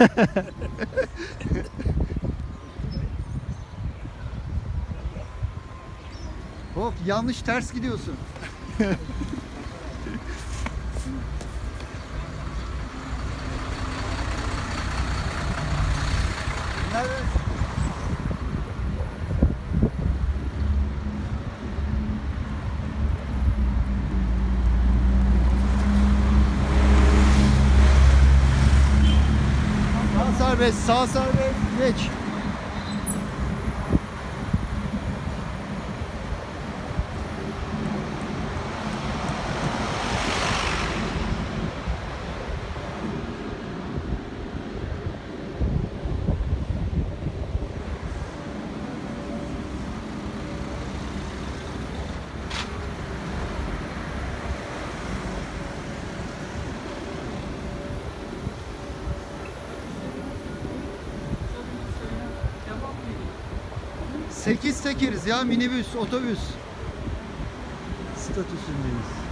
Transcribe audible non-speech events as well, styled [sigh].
[laughs] Hop yanlış ters gidiyorsun. [laughs] Nerede? Sağ serbest, sağ serbest, geç. Sekiz tekeriz ya minibüs, otobüs statüsündeyiz.